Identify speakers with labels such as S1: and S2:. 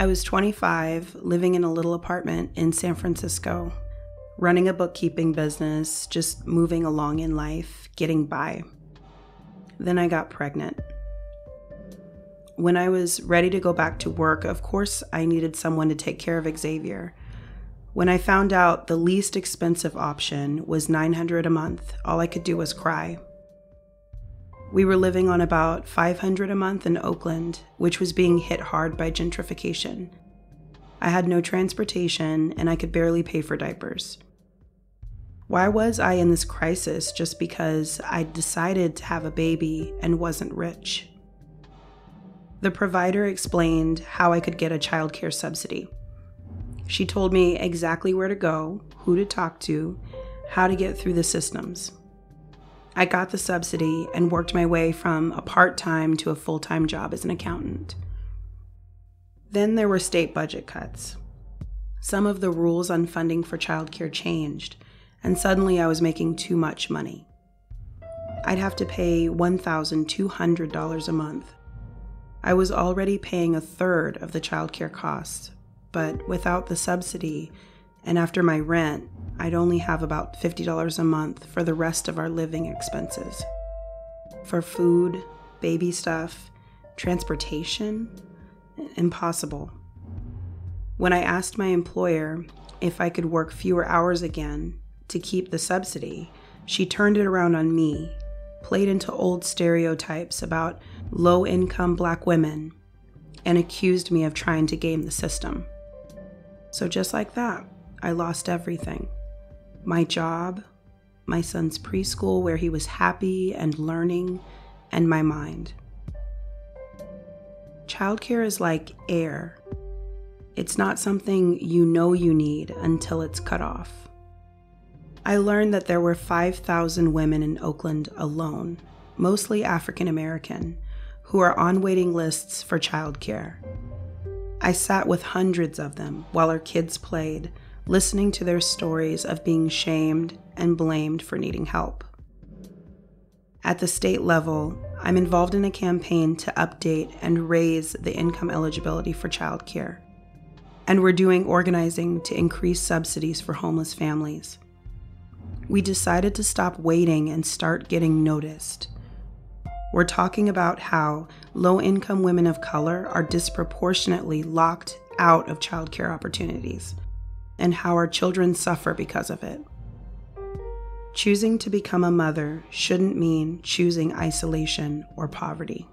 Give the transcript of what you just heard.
S1: I was 25, living in a little apartment in San Francisco, running a bookkeeping business, just moving along in life, getting by. Then I got pregnant. When I was ready to go back to work, of course, I needed someone to take care of Xavier. When I found out the least expensive option was 900 a month, all I could do was cry. We were living on about 500 a month in Oakland, which was being hit hard by gentrification. I had no transportation and I could barely pay for diapers. Why was I in this crisis just because I decided to have a baby and wasn't rich? The provider explained how I could get a childcare subsidy. She told me exactly where to go, who to talk to, how to get through the systems. I got the subsidy and worked my way from a part time to a full time job as an accountant. Then there were state budget cuts. Some of the rules on funding for childcare changed, and suddenly I was making too much money. I'd have to pay $1,200 a month. I was already paying a third of the childcare costs, but without the subsidy and after my rent, I'd only have about $50 a month for the rest of our living expenses. For food, baby stuff, transportation, impossible. When I asked my employer if I could work fewer hours again to keep the subsidy, she turned it around on me, played into old stereotypes about low income black women, and accused me of trying to game the system. So, just like that, I lost everything my job, my son's preschool where he was happy and learning, and my mind. Childcare is like air. It's not something you know you need until it's cut off. I learned that there were 5,000 women in Oakland alone, mostly African American, who are on waiting lists for childcare. I sat with hundreds of them while our kids played, listening to their stories of being shamed and blamed for needing help. At the state level, I'm involved in a campaign to update and raise the income eligibility for childcare. And we're doing organizing to increase subsidies for homeless families. We decided to stop waiting and start getting noticed. We're talking about how low income women of color are disproportionately locked out of childcare opportunities and how our children suffer because of it. Choosing to become a mother shouldn't mean choosing isolation or poverty.